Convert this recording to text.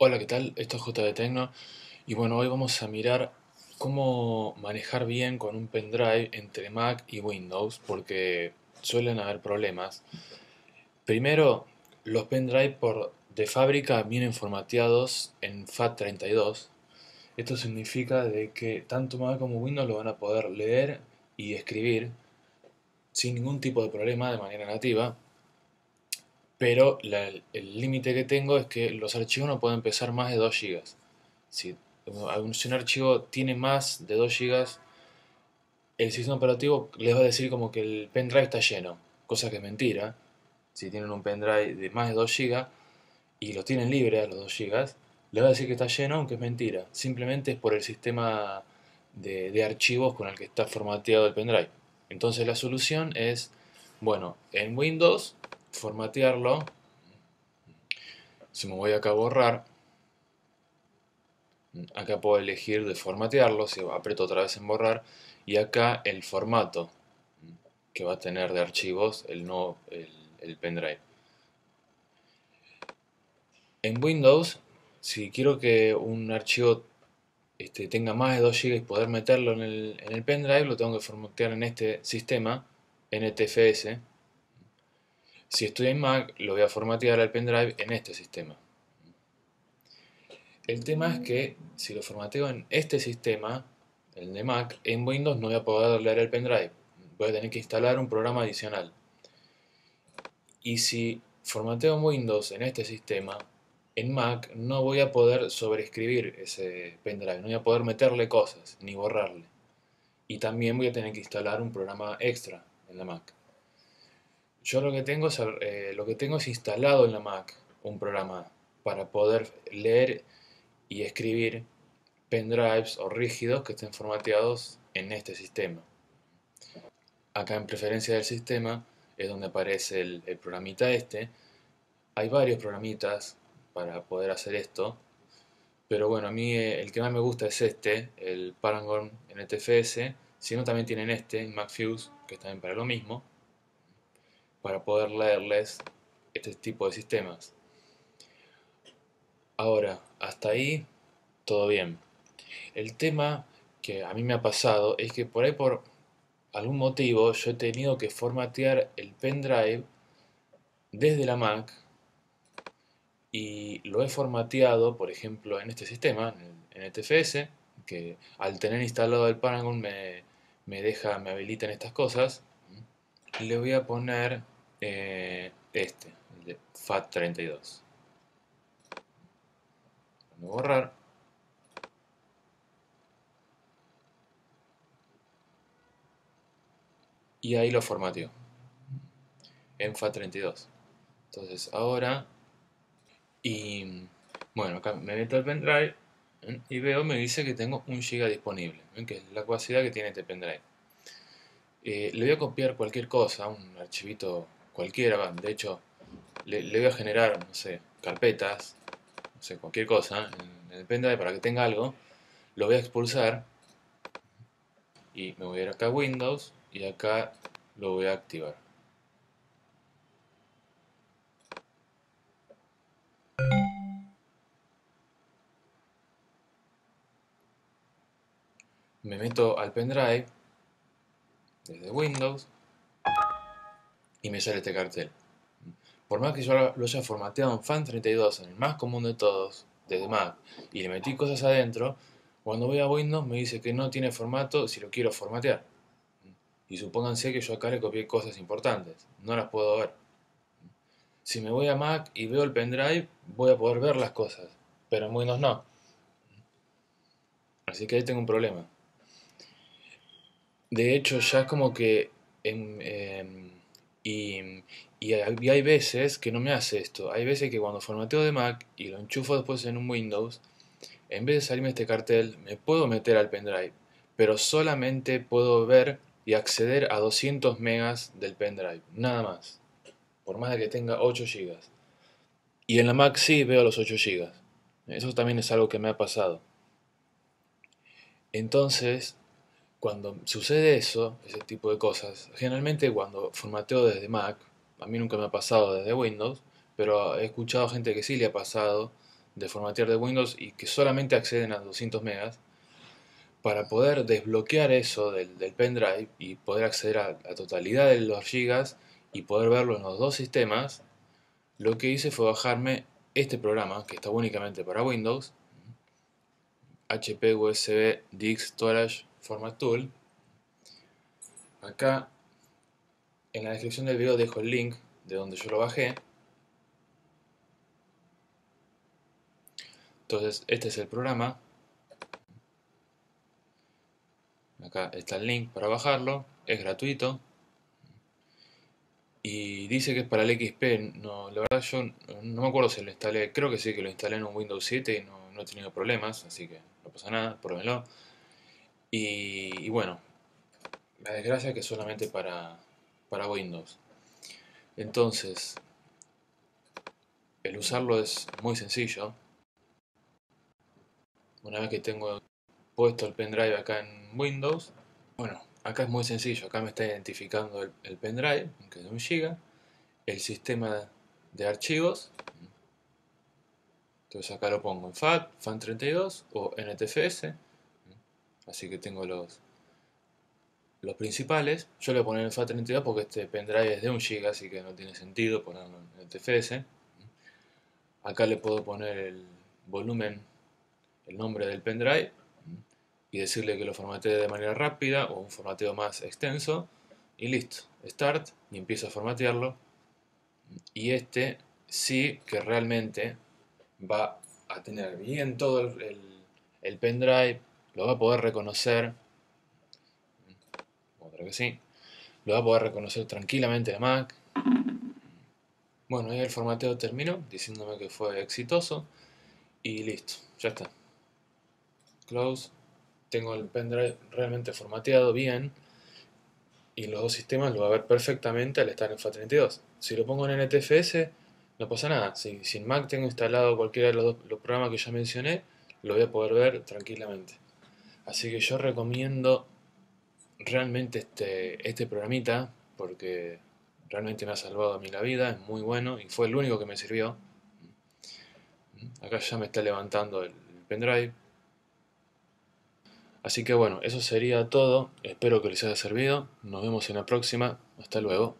Hola, ¿qué tal? Esto es JD Tecno y bueno, hoy vamos a mirar cómo manejar bien con un pendrive entre Mac y Windows porque suelen haber problemas. Primero, los pendrive por de fábrica vienen formateados en FAT32. Esto significa de que tanto Mac como Windows lo van a poder leer y escribir sin ningún tipo de problema de manera nativa pero el límite que tengo es que los archivos no pueden pesar más de 2 GB. Si, un archivo tiene más de 2 GB, el sistema operativo les va a decir como que el pendrive está lleno, cosa que es mentira. Si tienen un pendrive de más de 2 GB y lo tienen libre a los 2 GB, les va a decir que está lleno, aunque es mentira. Simplemente es por el sistema de, de archivos con el que está formateado el pendrive. Entonces la solución es, bueno, en Windows formatearlo. Si me voy acá a borrar, acá puedo elegir de formatearlo, si aprieto otra vez en borrar, y acá el formato que va a tener de archivos el, no, el, pendrive. En Windows, si quiero que un archivo este, tenga más de 2 GB y poder meterlo en el, en el pendrive, lo tengo que formatear en este sistema, NTFS, si estoy en Mac, lo voy a formatear al pendrive en este sistema. El tema es que si lo formateo en este sistema, el de Mac, en Windows no voy a poder leer el pendrive. Voy a tener que instalar un programa adicional. Y si formateo Windows en este sistema, en Mac no voy a poder sobreescribir ese pendrive, no voy a poder meterle cosas ni borrarle. Y también voy a tener que instalar un programa extra en la Mac. Yo lo que tengo es, eh, lo que tengo es instalado en la Mac un programa para poder leer y escribir pendrives o rígidos que estén formateados en este sistema. Acá en preferencia del sistema es donde aparece el, programita este. Hay varios programitas para poder hacer esto, pero bueno, a mí eh, el que más me gusta es este, el Paragon NTFS, si no también tienen este, MacFuse, que está bien para lo mismo para poder leerles este tipo de sistemas. Ahora, hasta ahí todo bien. El tema que a mí me ha pasado es que por ahí por algún motivo yo he tenido que formatear el pendrive desde la Mac y lo he formateado, por ejemplo, en este sistema, en el TFS, que al tener instalado el Paragon me, me deja, me habilita en estas cosas le voy a poner eh, este, el de FAT32. Voy a borrar. Y ahí lo formateo en FAT32. Entonces ahora, y bueno, acá me meto al pendrive y veo, me dice que tengo un giga disponible, que es la capacidad que tiene este pendrive. Eh, le voy a copiar cualquier cosa, un archivito cualquiera, de hecho le, voy a generar, no sé, carpetas, no sé, cualquier cosa en el pendrive para que tenga algo, lo voy a expulsar y me voy a ir acá a Windows y acá lo voy a activar. Me meto al pendrive desde Windows y me sale este cartel. Por más que yo lo haya formateado en FAN32, en el más común de todos, desde Mac, y le metí cosas adentro, cuando voy a Windows me dice que no tiene formato si lo quiero formatear. Y supónganse que yo acá le copié cosas importantes, no las puedo ver. Si me voy a Mac y veo el pendrive, voy a poder ver las cosas, pero en Windows no. Así que ahí tengo un problema. De hecho, ya como que... Em, y, hay veces que no me hace esto. Hay veces que cuando formateo de Mac y lo enchufo después en un Windows, en vez de salirme este cartel, me puedo meter al pendrive, pero solamente puedo ver y acceder a 200 megas del pendrive, nada más. Por más de que tenga 8 GB. Y en la Mac sí veo los 8 GB. Eso también es algo que me ha pasado. Entonces, cuando sucede eso, ese tipo de cosas, generalmente cuando formateo desde Mac, a mí nunca me ha pasado desde Windows, pero he escuchado gente que sí le ha pasado de formatear de Windows y que solamente acceden a 200 megas, para poder desbloquear eso del, pendrive y poder acceder a la totalidad de los gigas y poder verlo en los dos sistemas, lo que hice fue bajarme este programa que está únicamente para Windows, HP USB Disk Storage Format Tool. Acá en la descripción del video dejo el link de donde yo lo bajé. Entonces este es el programa Acá está el link para bajarlo, es gratuito. Y dice que es para el XP, no, la verdad yo no me acuerdo si lo instalé, creo que sí que lo instalé en un Windows 7 y no, he tenido problemas, así que no pasa nada, pruébenlo. Y, bueno, la desgracia es que es solamente para, para Windows. Entonces, el usarlo es muy sencillo. Una vez que tengo puesto el pendrive acá en Windows. Bueno, acá es muy sencillo, acá me está identificando el, pendrive, que es de un giga, el sistema de archivos, entonces acá lo pongo en FAT, FAT32 o NTFS, así que tengo los, los principales. Yo le voy a poner en FAT32 porque este pendrive es de un giga, así que no tiene sentido ponerlo en NTFS. Acá le puedo poner el volumen, el nombre del pendrive y decirle que lo formatee de manera rápida o un formateo más extenso y listo, start y empiezo a formatearlo y este sí que realmente va a tener bien todo el, el, pendrive, lo va a poder reconocer, otra que sí, lo va a poder reconocer tranquilamente la Mac. Bueno, ahí el formateo terminó, diciéndome que fue exitoso y listo, ya está. Close tengo el pendrive realmente formateado bien y los dos sistemas lo va a ver perfectamente al estar en FAT32. Si lo pongo en NTFS, no pasa nada. Si, sin Mac tengo instalado cualquiera de los, los programas que ya mencioné, lo voy a poder ver tranquilamente. Así que yo recomiendo realmente este, este programita porque realmente me ha salvado a mí la vida, es muy bueno y fue el único que me sirvió. Acá ya me está levantando el pendrive. Así que bueno, eso sería todo. Espero que les haya servido. Nos vemos en la próxima. Hasta luego.